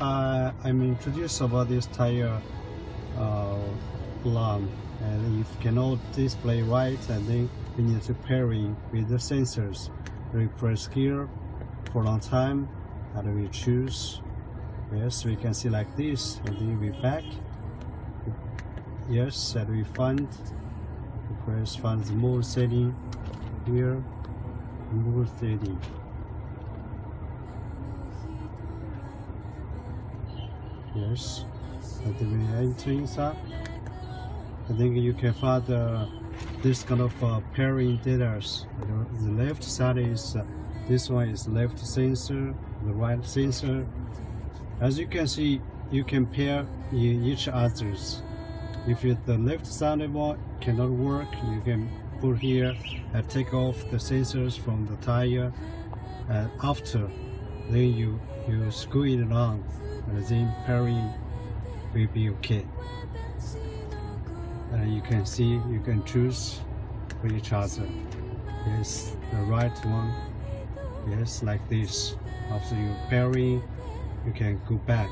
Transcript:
uh, I'm introduced about this tire uh, alarm. And if cannot display right and then we need to pairing with the sensors. We press here for a long time and we choose. Yes we can see like this and then we back. Yes and we find we press find the mode setting here mode setting yes and then we enter inside I think you can find uh, this kind of uh, pairing data. You the left side is uh, this one is left sensor, the right sensor. As you can see, you can pair in each others. If the left side one cannot work, you can put here and take off the sensors from the tire. And after, then you you screw it on, and pairing will be okay. Uh, you can see you can choose for each other. Yes the right one. Yes like this. After you pairing you can go back